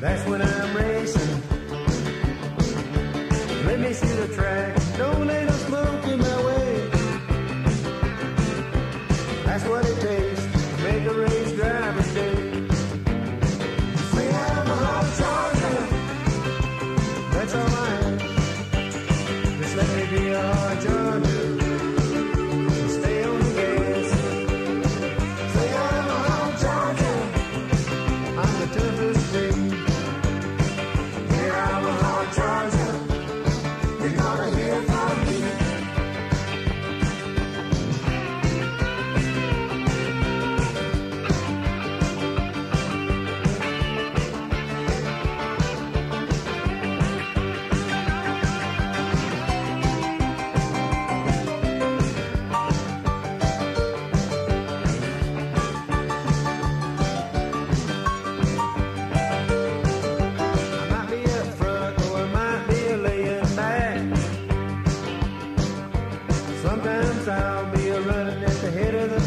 That's when I'm. Racing. Let me see the track. Don't let no smoke in my way. That's what it takes to make a race driver stay. Say I'm a hard charger. That's all You're gonna Sometimes I'll be a running at the head of the